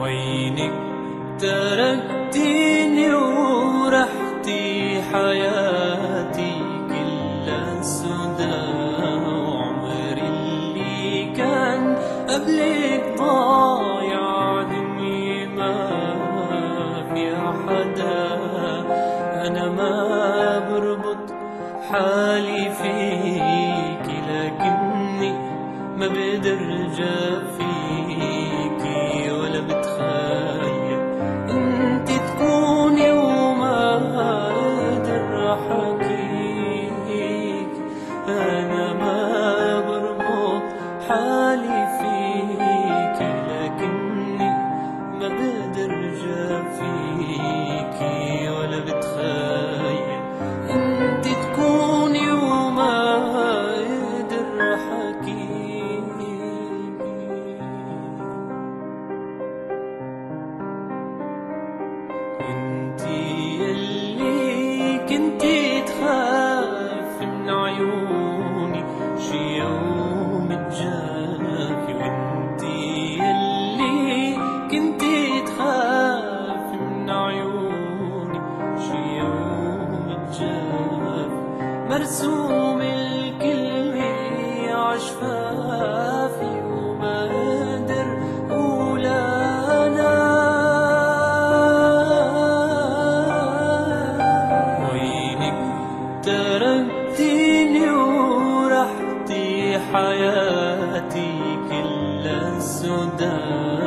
سنينك تركتيني ورحتي حياتي كلها سدى وعمري اللي كان قبلك ضايع همي ما في حدا أنا ما بربط حالي فيكي لكني ما بقدر جافيكي كنت تخاف من عيوني شي يوم جاك وانت اللي كنت تخاف من عيوني شي يوم جاك مرسوم الكلمة عشفاك حياتي كل السدى